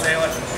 até, eu acho.